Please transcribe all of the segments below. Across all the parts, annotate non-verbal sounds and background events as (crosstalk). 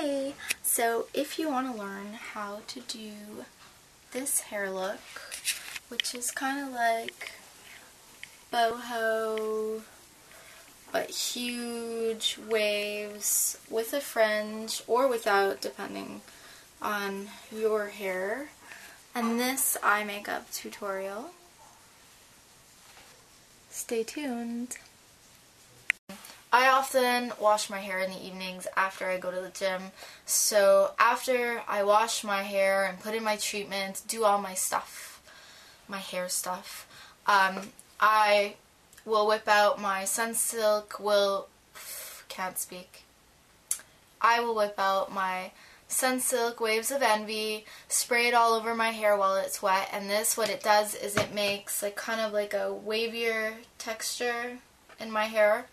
Hey! So if you want to learn how to do this hair look, which is kind of like boho, but huge waves with a fringe or without, depending on your hair, and this eye makeup tutorial, stay tuned. I often wash my hair in the evenings after I go to the gym. So after I wash my hair and put in my treatment, do all my stuff, my hair stuff, um, I will whip out my Sunsilk, will, can't speak. I will whip out my Sunsilk Waves of Envy, spray it all over my hair while it's wet, and this, what it does is it makes like kind of like a wavier texture in my hair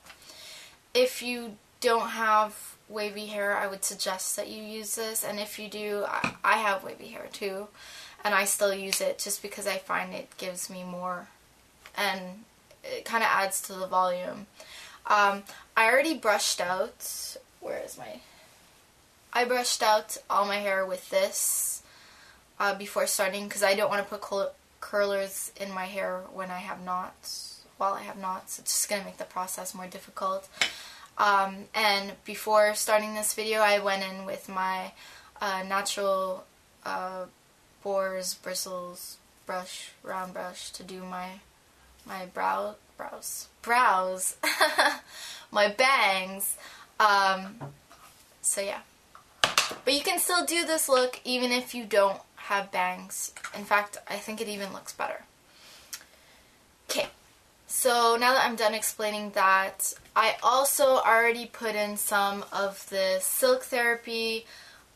if you don't have wavy hair, I would suggest that you use this. And if you do, I, have wavy hair too. And I still use it just because I find it gives me more and it kind of adds to the volume. Um, I already brushed out, where is my, I brushed out all my hair with this uh, before starting because I don't want to put curlers in my hair when I have knots, while I have knots. It's just going to make the process more difficult. Um, and before starting this video, I went in with my uh, natural uh, boars bristles brush, round brush, to do my my brow brows brows, (laughs) my bangs. Um, so yeah, but you can still do this look even if you don't have bangs. In fact, I think it even looks better. So now that I'm done explaining that, I also already put in some of the Silk Therapy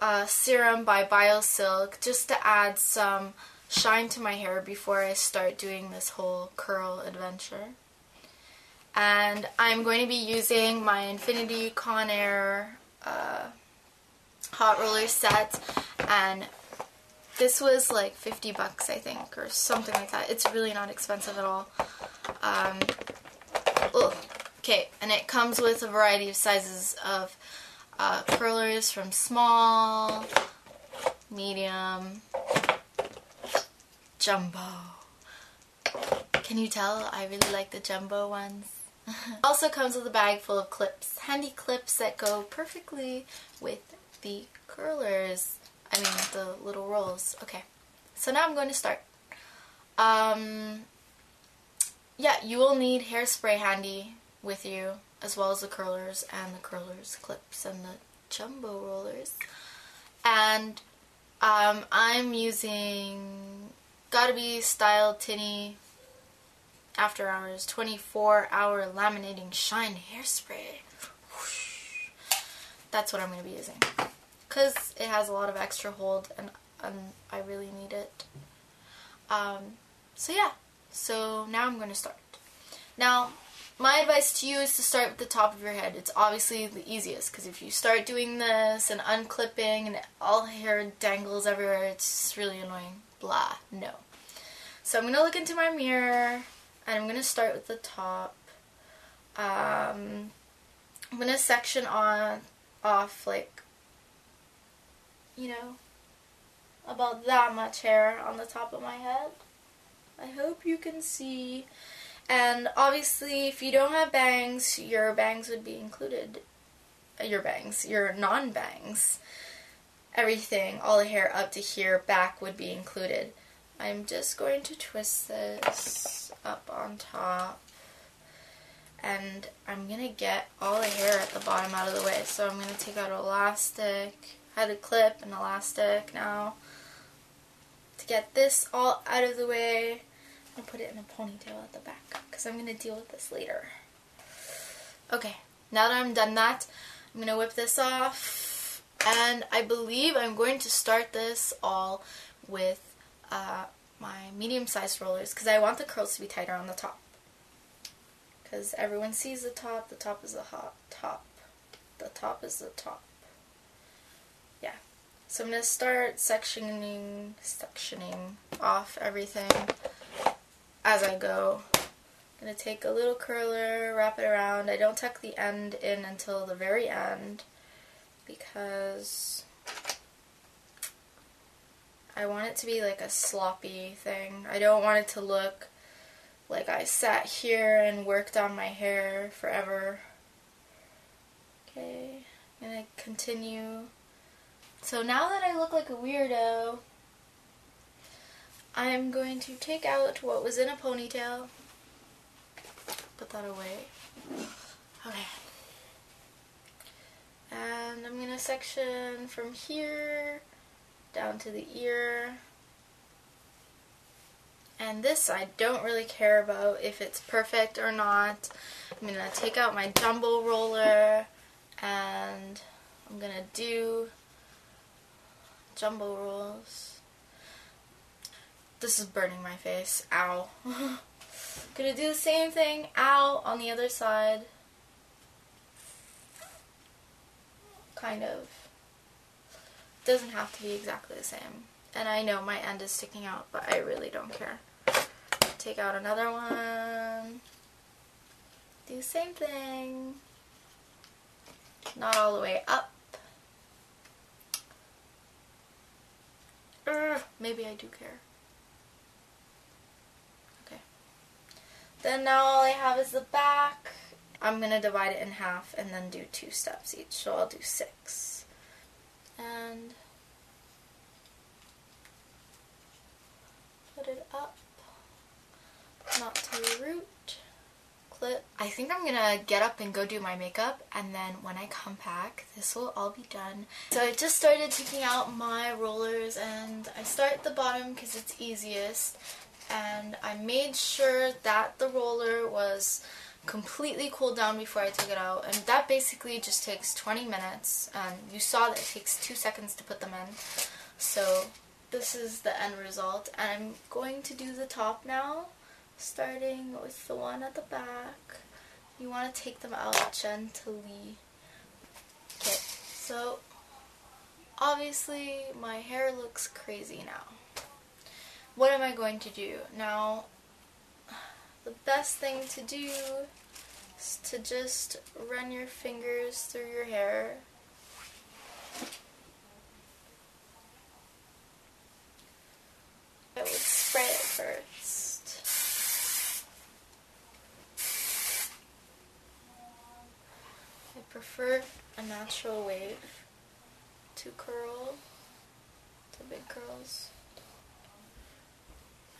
uh, serum by BioSilk just to add some shine to my hair before I start doing this whole curl adventure. And I'm going to be using my Infiniti Conair uh, hot roller set and this was like 50 bucks I think or something like that. It's really not expensive at all. Um, okay, and it comes with a variety of sizes of uh, curlers from small, medium, jumbo. Can you tell I really like the jumbo ones? (laughs) also comes with a bag full of clips, handy clips that go perfectly with the curlers. I mean the little rolls. Okay, so now I'm going to start. Um, yeah, you will need hairspray handy with you, as well as the curlers and the curlers clips and the jumbo rollers. And um, I'm using Got2b Styl-Tini After Hours 24 Hour Laminating Shine Hairspray. That's what I'm going to be using. Because it has a lot of extra hold and, and I really need it. Um, so yeah, so now I'm going to start. Now, my advice to you is to start with the top of your head. It's obviously the easiest because if you start doing this and unclipping and all hair dangles everywhere, it's really annoying. Blah. No. So I'm going to look into my mirror and I'm going to start with the top. Um, I'm going to section on off like, you know, about that much hair on the top of my head. I hope you can see. And obviously, if you don't have bangs, your bangs would be included. Uh, your bangs, your non-bangs. Everything, all the hair up to here, back would be included. I'm just going to twist this up on top. And I'm going to get all the hair at the bottom out of the way. So I'm going to take out elastic. I had a clip and elastic now. To get this all out of the way, I'll put it in a ponytail at the back because I'm going to deal with this later. Okay, now that I'm done that, I'm going to whip this off. And I believe I'm going to start this all with uh, my medium-sized rollers because I want the curls to be tighter on the top. Because everyone sees the top, the top is the hot top. The top is the top. Yeah. So I'm going to start sectioning, sectioning off everything as I go. I'm going to take a little curler, wrap it around. I don't tuck the end in until the very end because I want it to be like a sloppy thing. I don't want it to look like I sat here and worked on my hair forever. Okay, I'm gonna continue. So now that I look like a weirdo, I'm going to take out what was in a ponytail, put that away. Okay. And I'm going to section from here down to the ear. And this I don't really care about if it's perfect or not. I'm going to take out my jumbo roller and I'm going to do jumbo rolls. This is burning my face. Ow. (laughs) Gonna do the same thing, ow, on the other side. Kind of. Doesn't have to be exactly the same. And I know my end is sticking out, but I really don't care. Take out another one. Do the same thing. Not all the way up. Maybe I do care. Then now all I have is the back. I'm going to divide it in half and then do two steps each. So I'll do six. And put it up, not to the root. Clip. I think I'm gonna get up and go do my makeup and then when I come back this will all be done. So I just started taking out my rollers and I start at the bottom because it's easiest and I made sure that the roller was completely cooled down before I took it out. And that basically just takes 20 minutes and you saw that it takes two seconds to put them in. So this is the end result. And I'm going to do the top now starting with the one at the back. You want to take them out gently. Okay so obviously my hair looks crazy now what am I going to do? Now, the best thing to do is to just run your fingers through your hair. I would spray it first. I prefer a natural wave to curl, to big curls.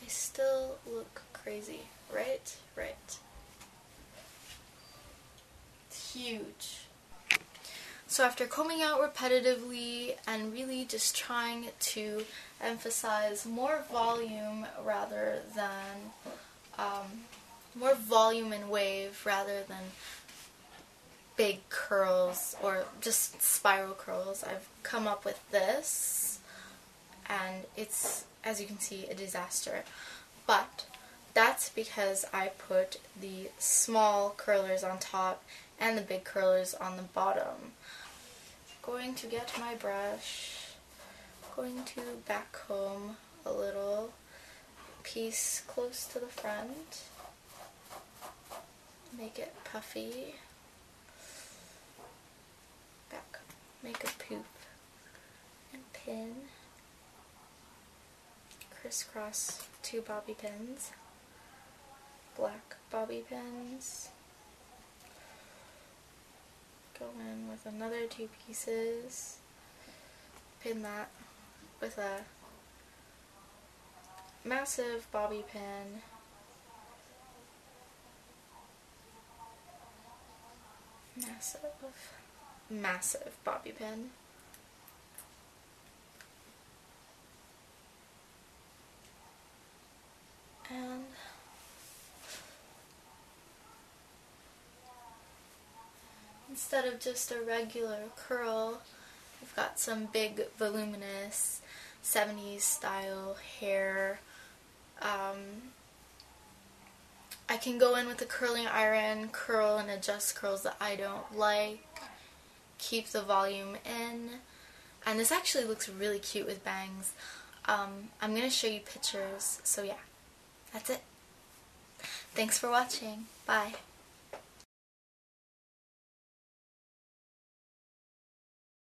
I still look crazy, right? Right. It's huge. So after combing out repetitively and really just trying to emphasize more volume rather than um, more volume and wave rather than big curls or just spiral curls, I've come up with this and it's as you can see, a disaster. But that's because I put the small curlers on top and the big curlers on the bottom. Going to get my brush, going to back comb a little piece close to the front, make it puffy, back, make a poop, and pin. Crisscross two bobby pins, black bobby pins, go in with another two pieces, pin that with a massive bobby pin, massive, massive bobby pin. and instead of just a regular curl I've got some big voluminous 70s style hair um, I can go in with a curling iron, curl and adjust curls that I don't like, keep the volume in, and this actually looks really cute with bangs. Um, I'm going to show you pictures, so yeah. That's it. Thanks for watching. Bye.